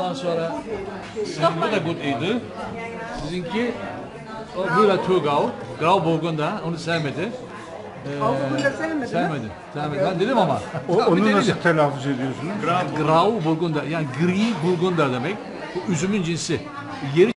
Ondan sonra sizin bu da gut idi. Sizinki o Müller Thurgau, Grauburgunder, onu sevmedi. Ee, Grauburgunder sevmedi mi? Sevmedi. Sevmedi. Ben dedim ama. O, Bir onu nasıl telaffuz ediyorsunuz? Grau Burgunder yani gri Burgunder demek. Bu üzümün cinsi. Yeri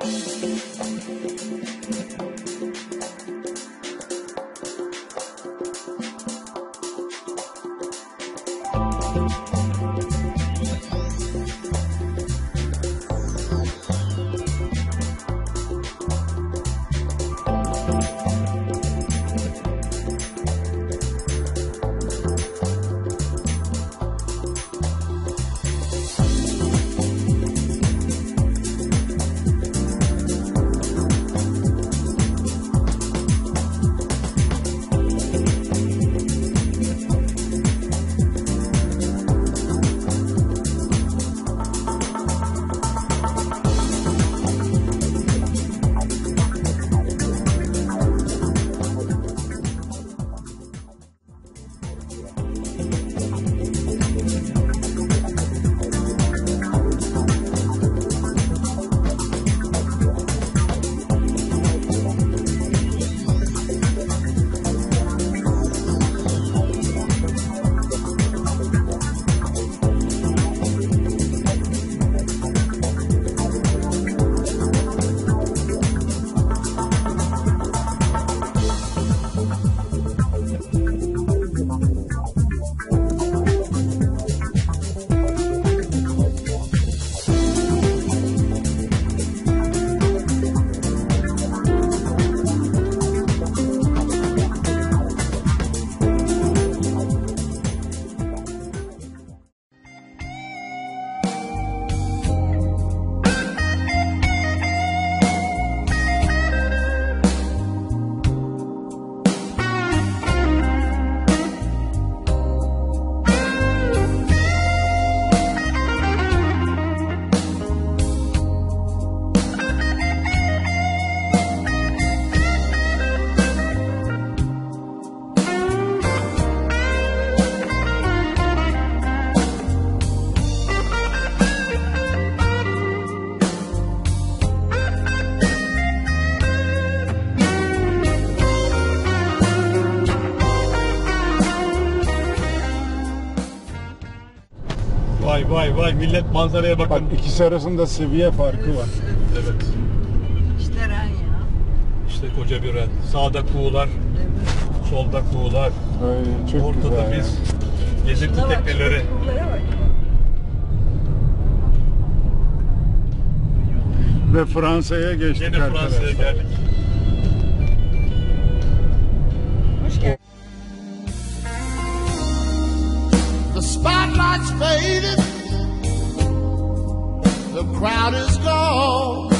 vay vay vay millet manzaraya Bak bakın. ikisi arasında seviye farkı var. Evet. İşte ren ya. İşte koca bir ren. Sağda kuğular, solda kuğular. Ay, çok Ortada güzel. biz gezinti bak. Ve Fransa'ya geçtik Yine Fransa'ya geldik. Hoş geldin. The spotlight's faded. The crowd is gone.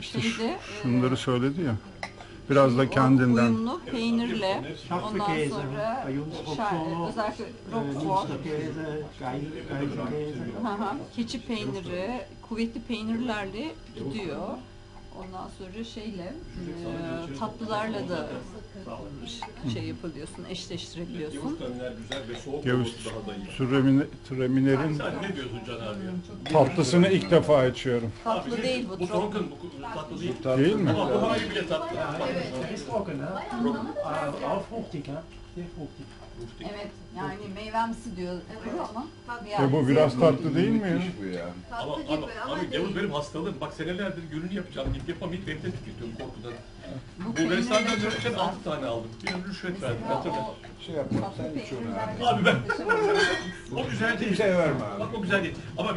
İşte şeyde e, şunları söyledi ya. Biraz da kendinden. uyumlu peynirle ondan sonra özellikle roquefort, hı hı, keçi peyniri, kuvvetli peynirlerle gidiyor. Ondan sonra şeyle e, tatlılarla da şey yapabiliyorsun, eşleştirebiliyorsun. Yavuz Tremine, Treminer'in Ne diyorsun Can abi ya? tatlısını ilk defa içiyorum. Tatlı değil bu, Bu Tonkin, bu tatlı değil. Değil mi? Ama bu hali bile tatlı. Het is trokken, hè? Uh, Auch Evet yani meyvemsi diyor kuru ama. E bu biraz tatlı değil mi ya? Ama, ama, ama Yavuz benim hastalığım. Bak senelerdir gönül yapacağım. Git yapamayıp evde tüketiyorum korkudan. Bulgaristan'dan dönüşen 6 tane aldım. Bir rüşvet verdim. Hatırla. Tatlı peynirlerle Abi ben- muhteşem oluyor. O güzel değil. Kimseye verme abi. Bak o güzel değil. Ama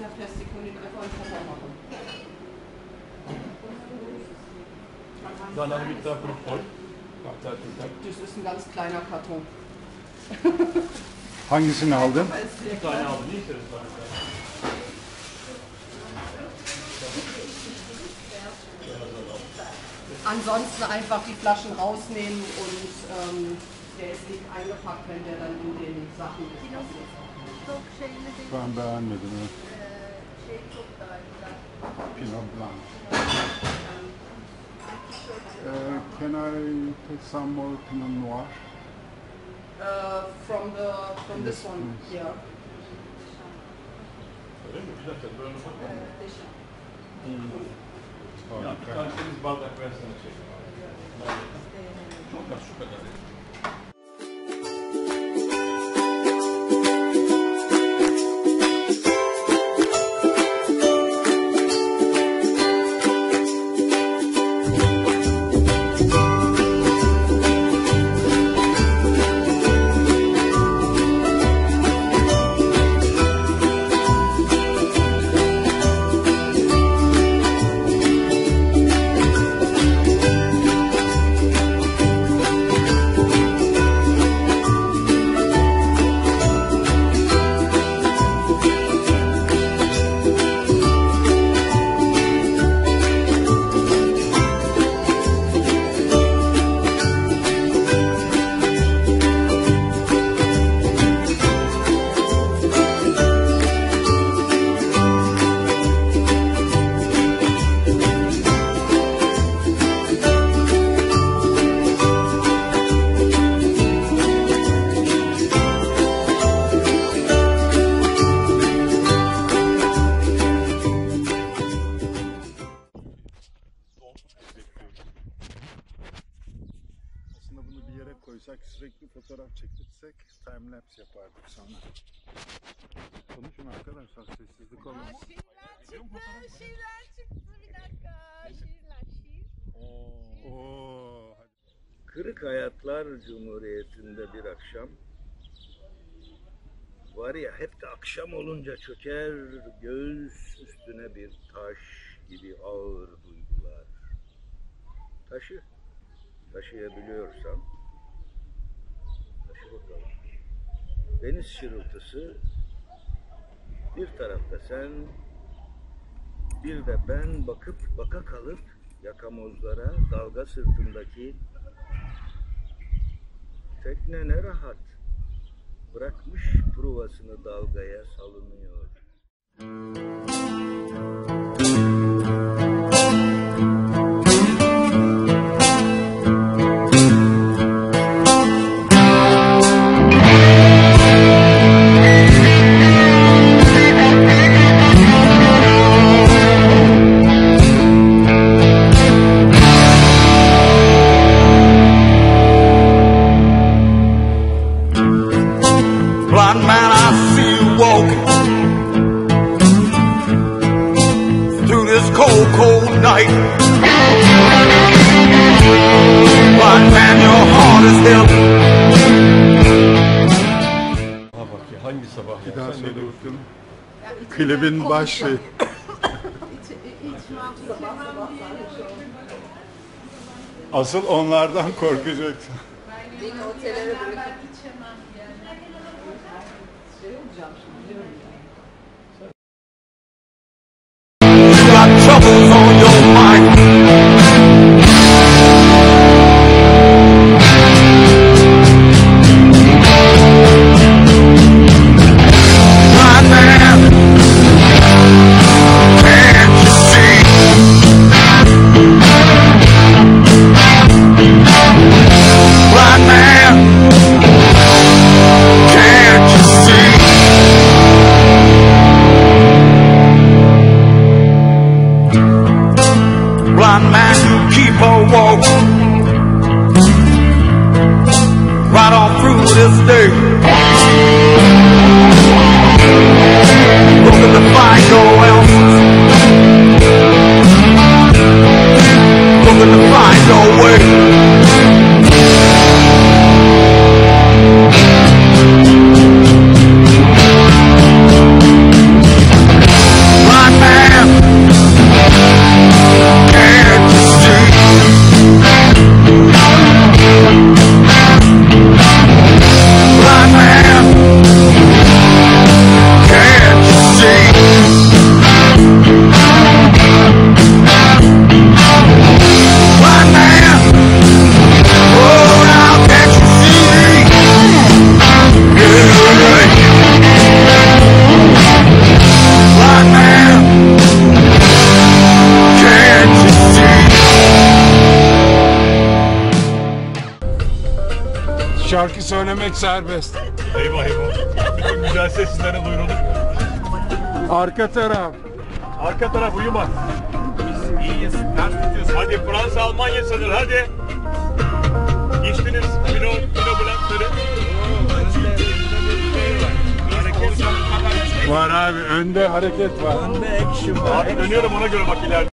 der feste Kohlentreffer und Pfeffer machen. Dann habe ich da voll. Das ist ein ganz kleiner Karton. Hangisini aldın? Bir tane aldım. Ne tane? Ansonsten einfach die Flaschen rausnehmen und ähm, der ist nicht eingepackt, wenn der dann in den Sachen ist. Ben beğenmedim. Evet. Pinot Blanc. Uh, can I take some more Pinot Noir? Uh, from the from this one, Yes. yeah. Öyle mi? Bir fotoğraf çektirsek time lapse yapardık sonra. Konuşun arkadaşlar sessizlik olun. Şiirler çıktı, şiirler çıktı. Bir dakika. Şiirler, şiir. Oo, hadi. Kırık Hayatlar Cumhuriyeti'nde bir akşam var ya hep de akşam olunca çöker göğüs üstüne bir taş gibi ağır duygular. Taşı, taşıyabiliyorsan. Deniz şırıltısı bir tarafta sen bir de ben bakıp baka kalıp yakamozlara dalga sırtındaki Tekne ne rahat. Bırakmış pruvasını dalgaya salınıyor. Blind I see you walking through this cold, cold night. But man, your heart is heavy. Hangi sabah? Bir daha. Klibin baş. Şey. Asıl onlardan korkacaksın. Beni otellere bırakıp içemem yani. You Şarkı söylemek serbest. Eyvah eyvah. Bütün güzel seslerine duyurulur. Arka taraf. Arka taraf uyuma. Biz iyiyiz. Ters tutuyoruz. Hadi Fransa Almanya sınır hadi. İçtiniz Pino, Pino Blanc'ları. Var abi önde hareket var. Abi dönüyorum ona göre bak ileride.